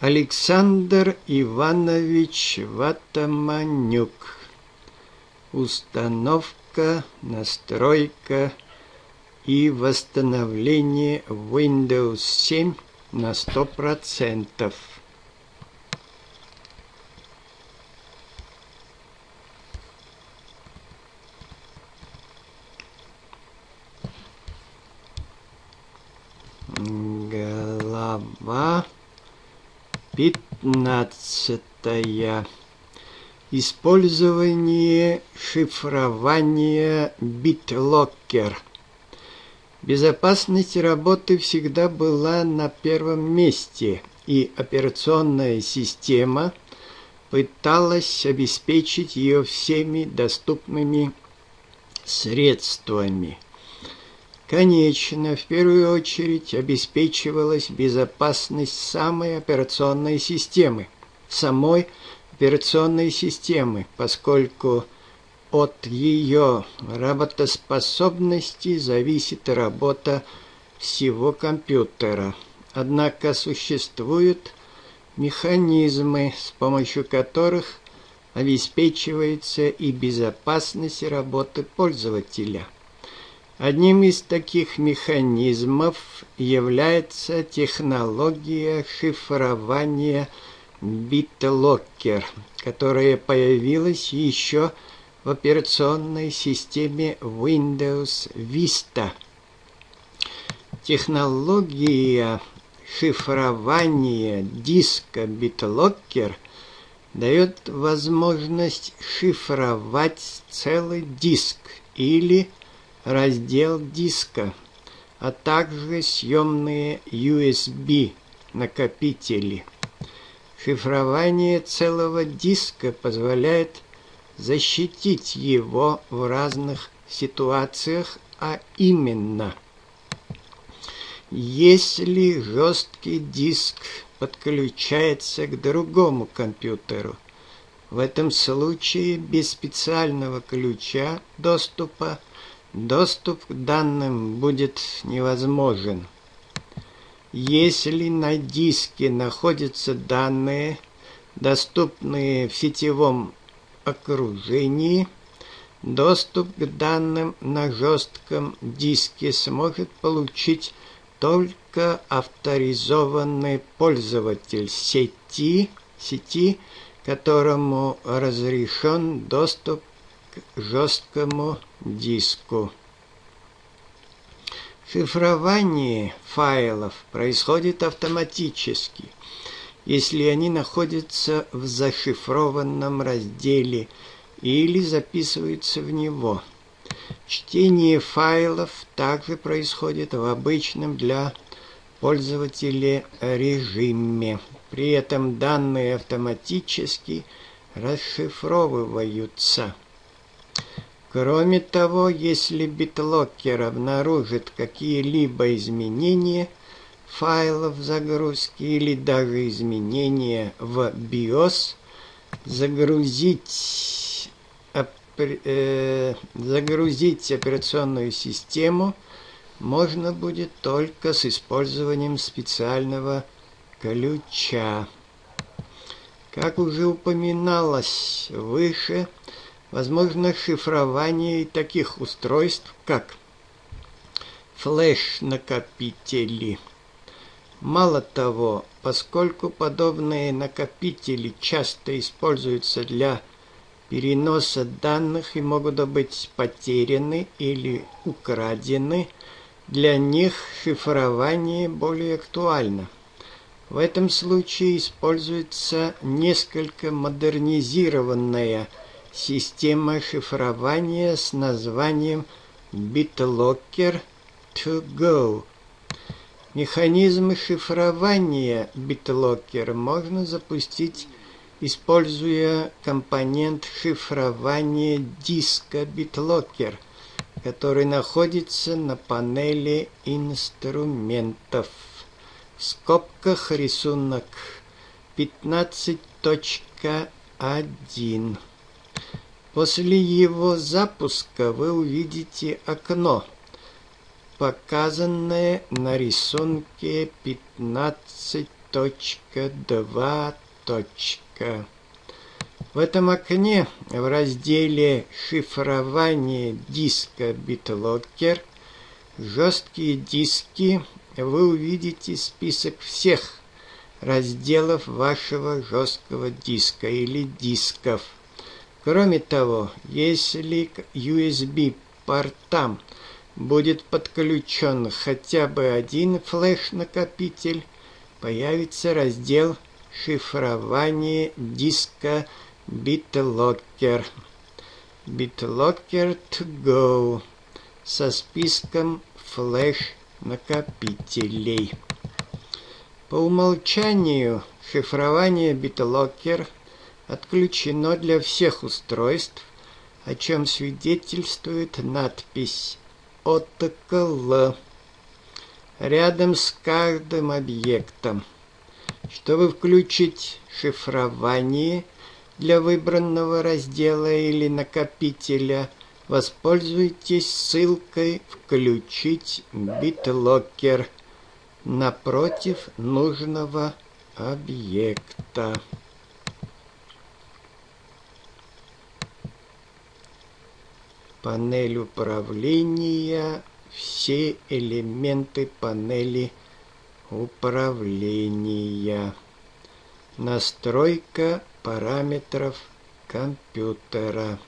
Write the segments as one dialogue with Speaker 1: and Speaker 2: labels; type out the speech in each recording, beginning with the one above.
Speaker 1: Александр Иванович Ватаманюк. Установка, настройка и восстановление Windows 7 на 100%. 15. Использование шифрования BitLocker. Безопасность работы всегда была на первом месте, и операционная система пыталась обеспечить ее всеми доступными средствами. Конечно, в первую очередь обеспечивалась безопасность самой операционной системы, самой операционной системы, поскольку от ее работоспособности зависит работа всего компьютера. Однако существуют механизмы, с помощью которых обеспечивается и безопасность работы пользователя – Одним из таких механизмов является технология шифрования BitLocker, которая появилась еще в операционной системе Windows Vista. Технология шифрования диска BitLocker дает возможность шифровать целый диск или раздел диска, а также съемные USB накопители. Шифрование целого диска позволяет защитить его в разных ситуациях, а именно, если жесткий диск подключается к другому компьютеру, в этом случае без специального ключа доступа Доступ к данным будет невозможен. Если на диске находятся данные, доступные в сетевом окружении, доступ к данным на жестком диске сможет получить только авторизованный пользователь сети, сети которому разрешен доступ жесткому диску. Шифрование файлов происходит автоматически, если они находятся в зашифрованном разделе или записываются в него. Чтение файлов также происходит в обычном для пользователя режиме. При этом данные автоматически расшифровываются. Кроме того, если битлокер обнаружит какие-либо изменения файлов загрузки или даже изменения в BIOS, загрузить, э, загрузить операционную систему можно будет только с использованием специального ключа. Как уже упоминалось выше, Возможно шифрование таких устройств, как флеш-накопители. Мало того, поскольку подобные накопители часто используются для переноса данных и могут быть потеряны или украдены, для них шифрование более актуально. В этом случае используется несколько модернизированная система шифрования с названием BitLocker to Go. Механизм шифрования BitLocker можно запустить, используя компонент шифрования диска BitLocker, который находится на панели инструментов. В скобках рисунок 15.1. После его запуска вы увидите окно, показанное на рисунке 15.2. 2. В этом окне в разделе «Шифрование диска BitLocker» жесткие диски вы увидите список всех разделов вашего жесткого диска или дисков. Кроме того, если к USB-портам будет подключен хотя бы один флеш-накопитель, появится раздел шифрование диска BitLocker. BitLocker to go со списком флеш-накопителей. По умолчанию шифрование BitLocker отключено для всех устройств, о чем свидетельствует надпись «ОТКЛ» рядом с каждым объектом. Чтобы включить шифрование для выбранного раздела или накопителя, воспользуйтесь ссылкой «Включить BitLocker» напротив нужного объекта. Панель управления, все элементы панели управления. Настройка параметров компьютера.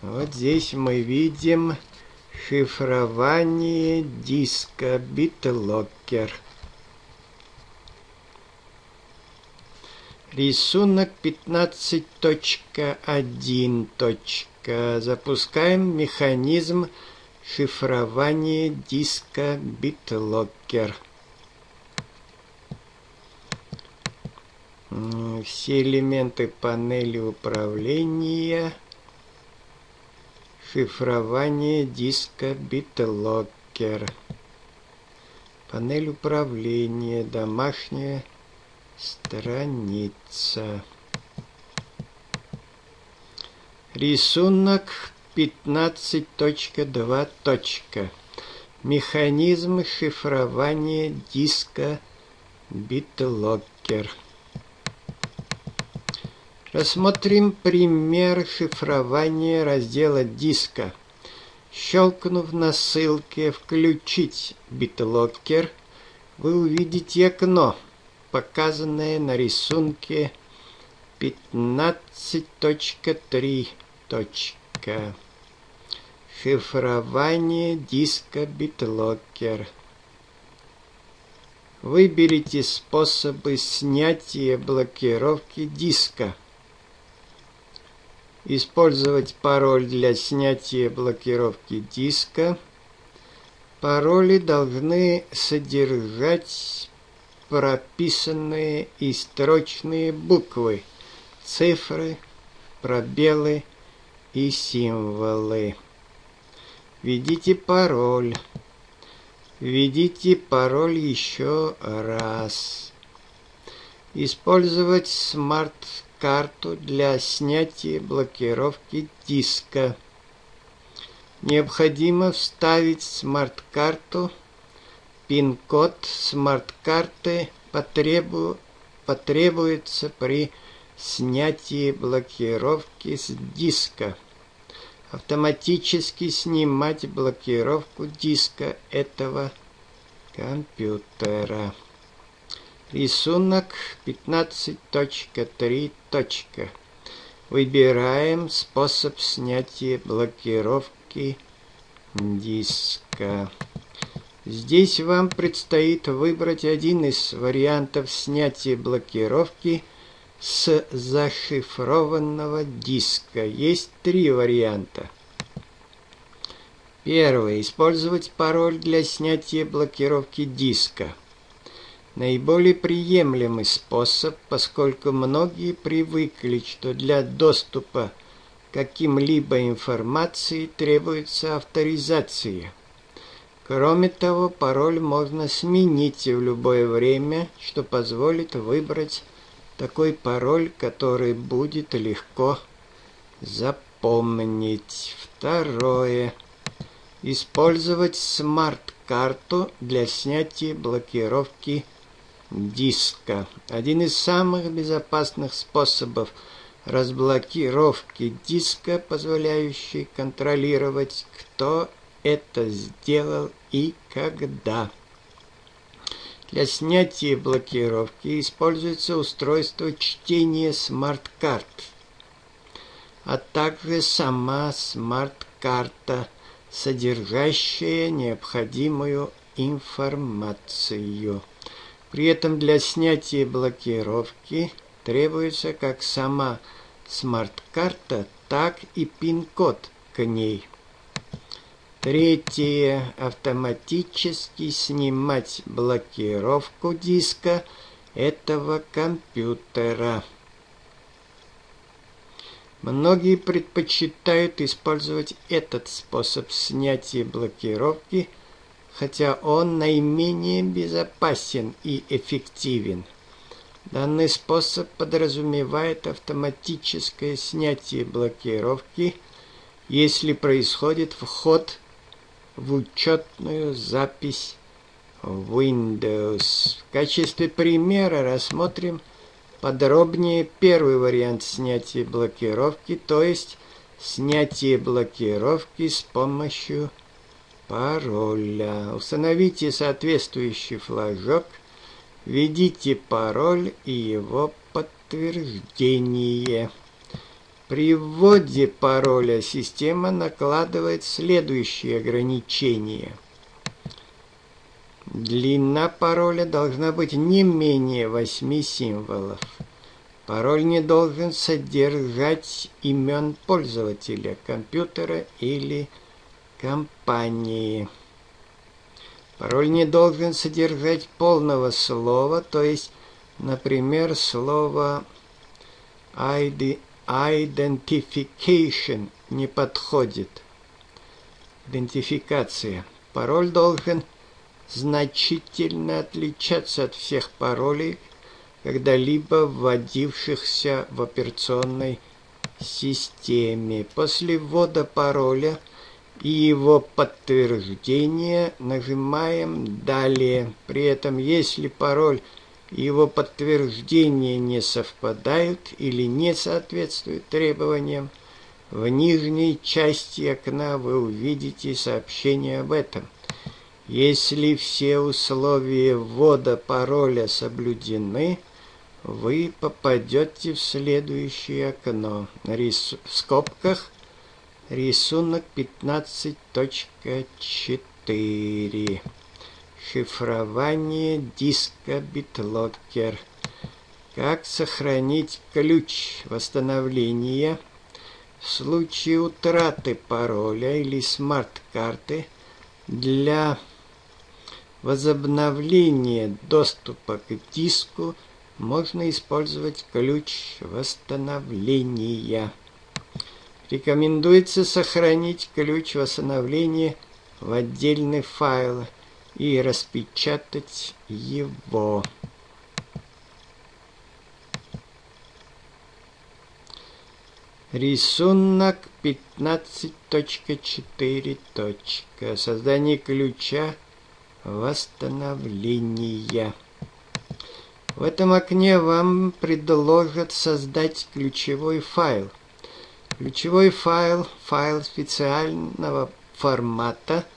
Speaker 1: Вот здесь мы видим Шифрование диска BitLocker. Рисунок 15.1. Запускаем механизм шифрования диска BitLocker. Все элементы панели управления Шифрование диска BitLocker. Панель управления. Домашняя страница. Рисунок 15.2. Механизм шифрования диска BitLocker. Рассмотрим пример шифрования раздела диска. Щелкнув на ссылке «Включить BitLocker», вы увидите окно, показанное на рисунке 15.3. Шифрование диска BitLocker. Выберите способы снятия блокировки диска – Использовать пароль для снятия блокировки диска. Пароли должны содержать прописанные и строчные буквы, цифры, пробелы и символы. Введите пароль. Введите пароль еще раз. Использовать смарт карту для снятия блокировки диска. Необходимо вставить смарт-карту. Пин-код смарт-карты потребу... потребуется при снятии блокировки с диска. Автоматически снимать блокировку диска этого компьютера. Рисунок 15.3. Выбираем способ снятия блокировки диска. Здесь вам предстоит выбрать один из вариантов снятия блокировки с зашифрованного диска. Есть три варианта. Первый. Использовать пароль для снятия блокировки диска наиболее приемлемый способ, поскольку многие привыкли, что для доступа к каким-либо информации требуется авторизация. Кроме того, пароль можно сменить в любое время, что позволит выбрать такой пароль, который будет легко запомнить. Второе. Использовать смарт смарт-карту для снятия блокировки диска. Один из самых безопасных способов разблокировки диска, позволяющий контролировать, кто это сделал и когда. Для снятия блокировки используется устройство чтения смарт-карт, а также сама смарт-карта, содержащая необходимую информацию. При этом для снятия блокировки требуется как сама смарт-карта, так и пин-код к ней. Третье. Автоматически снимать блокировку диска этого компьютера. Многие предпочитают использовать этот способ снятия блокировки, хотя он наименее безопасен и эффективен. Данный способ подразумевает автоматическое снятие блокировки, если происходит вход в учетную запись Windows. В качестве примера рассмотрим подробнее первый вариант снятия блокировки, то есть снятие блокировки с помощью пароля. Установите соответствующий флажок, введите пароль и его подтверждение. При вводе пароля система накладывает следующие ограничения. Длина пароля должна быть не менее 8 символов. Пароль не должен содержать имен пользователя компьютера или компании. Пароль не должен содержать полного слова, то есть, например, слово ID Identification не подходит. Идентификация. Пароль должен значительно отличаться от всех паролей, когда-либо вводившихся в операционной системе. После ввода пароля и его подтверждения нажимаем «Далее». При этом, если пароль его подтверждения не совпадают или не соответствуют требованиям, в нижней части окна вы увидите сообщение об этом. Если все условия ввода пароля соблюдены, вы попадете в следующее окно. Рис... В скобках рисунок 15.4. Шифрование диска BitLocker. Как сохранить ключ восстановления в случае утраты пароля или смарт-карты для возобновления доступа к диску можно использовать ключ восстановления. Рекомендуется сохранить ключ восстановления в отдельный файл – и распечатать его. Рисунок 15.4. Создание ключа восстановления. В этом окне вам предложат создать ключевой файл. Ключевой файл – файл специального формата –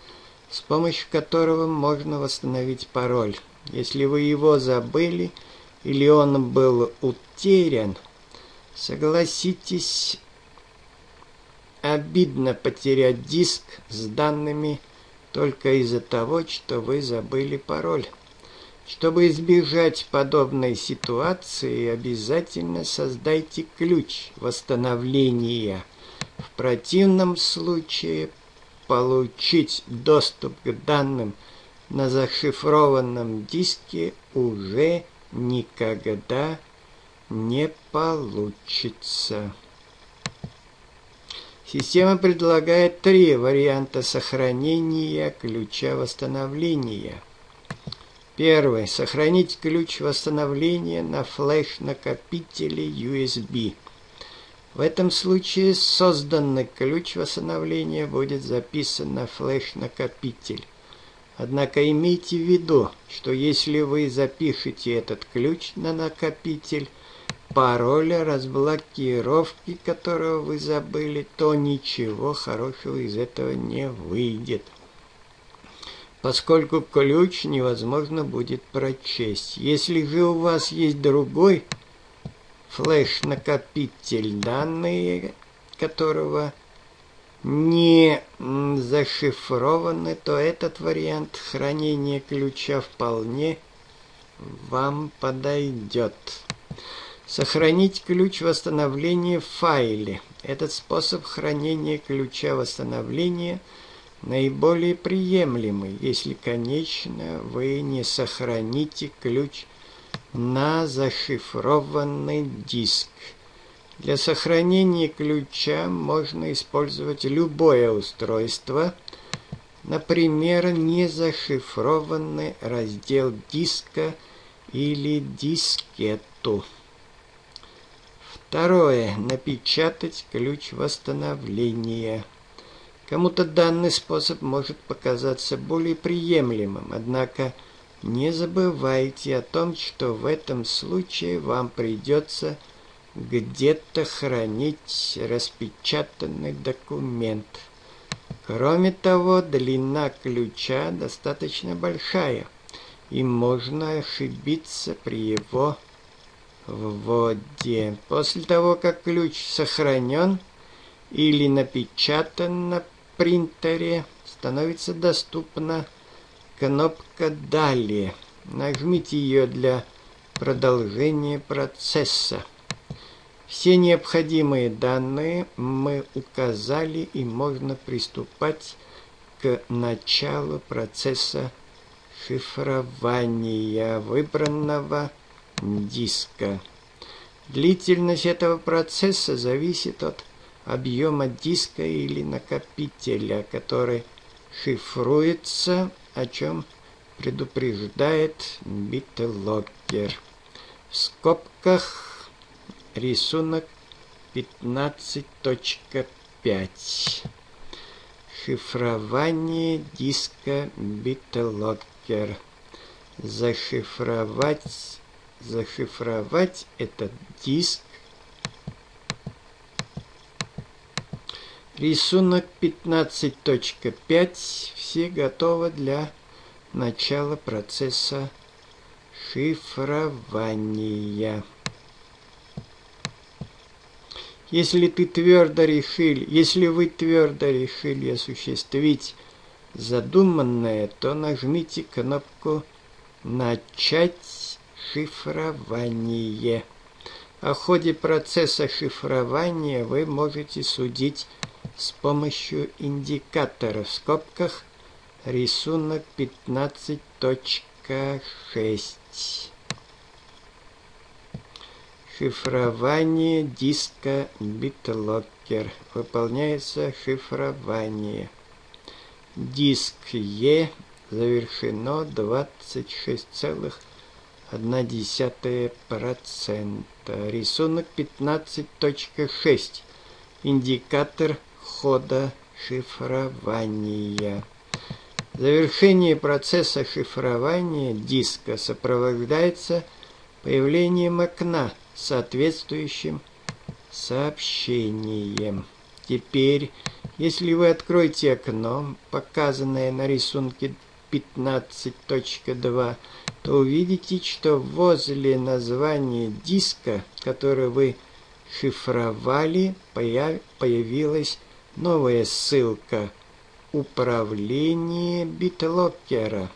Speaker 1: с помощью которого можно восстановить пароль. Если вы его забыли или он был утерян, согласитесь, обидно потерять диск с данными только из-за того, что вы забыли пароль. Чтобы избежать подобной ситуации, обязательно создайте ключ восстановления. В противном случае получить доступ к данным на зашифрованном диске уже никогда не получится. Система предлагает три варианта сохранения ключа восстановления. Первый. Сохранить ключ восстановления на флеш-накопителе USB. В этом случае созданный ключ восстановления будет записан на флеш-накопитель. Однако имейте в виду, что если вы запишете этот ключ на накопитель, пароля разблокировки, которого вы забыли, то ничего хорошего из этого не выйдет. Поскольку ключ невозможно будет прочесть. Если же у вас есть другой флеш-накопитель, данные которого не зашифрованы, то этот вариант хранения ключа вполне вам подойдет. Сохранить ключ восстановления в файле. Этот способ хранения ключа восстановления наиболее приемлемый, если, конечно, вы не сохраните ключ на зашифрованный диск. Для сохранения ключа можно использовать любое устройство, например, незашифрованный раздел диска или дискету. Второе. Напечатать ключ восстановления. Кому-то данный способ может показаться более приемлемым, однако не забывайте о том, что в этом случае вам придется где-то хранить распечатанный документ. Кроме того, длина ключа достаточно большая, и можно ошибиться при его вводе. После того, как ключ сохранен или напечатан на принтере, становится доступна кнопка «Далее». Нажмите ее для продолжения процесса. Все необходимые данные мы указали и можно приступать к началу процесса шифрования выбранного диска. Длительность этого процесса зависит от объема диска или накопителя, который шифруется, о чем предупреждает битлокер. В скобках Рисунок 15.5. Шифрование диска BitLocker. Зашифровать, зашифровать этот диск. Рисунок 15.5. Все готовы для начала процесса шифрования. Если ты твердо решил, если вы твердо решили осуществить задуманное, то нажмите кнопку «Начать шифрование». О ходе процесса шифрования вы можете судить с помощью индикатора в скобках рисунок 15.6. Шифрование диска BitLocker. Выполняется шифрование. Диск Е завершено 26,1%. Рисунок 15.6. Индикатор хода шифрования. Завершение процесса шифрования диска сопровождается появлением окна – соответствующим сообщением. Теперь, если вы откроете окно, показанное на рисунке 15.2, то увидите, что возле названия диска, который вы шифровали, появилась новая ссылка «Управление битлокера».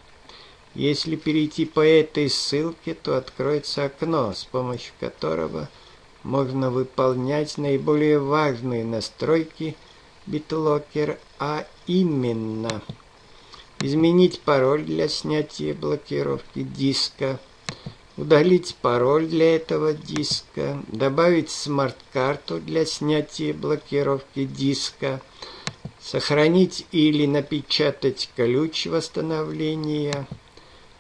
Speaker 1: Если перейти по этой ссылке, то откроется окно, с помощью которого можно выполнять наиболее важные настройки BitLocker, а именно изменить пароль для снятия блокировки диска, удалить пароль для этого диска, добавить смарт-карту для снятия блокировки диска, сохранить или напечатать ключ восстановления,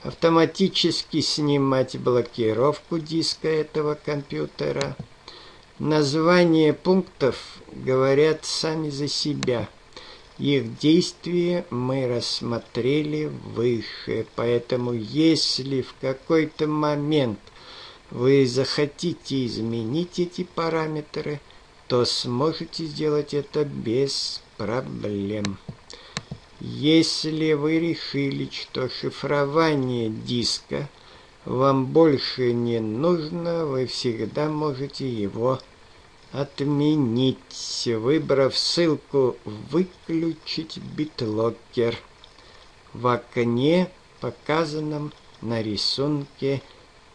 Speaker 1: автоматически снимать блокировку диска этого компьютера. Названия пунктов говорят сами за себя. Их действия мы рассмотрели выше, поэтому если в какой-то момент вы захотите изменить эти параметры, то сможете сделать это без проблем. Если вы решили, что шифрование диска вам больше не нужно, вы всегда можете его отменить, выбрав ссылку «Выключить битлокер» в окне, показанном на рисунке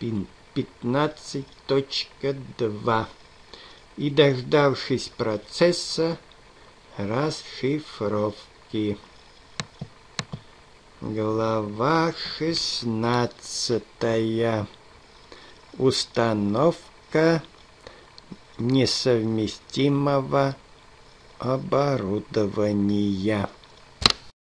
Speaker 1: 15.2 и дождавшись процесса расшифровки. Глава шестнадцатая. Установка несовместимого оборудования.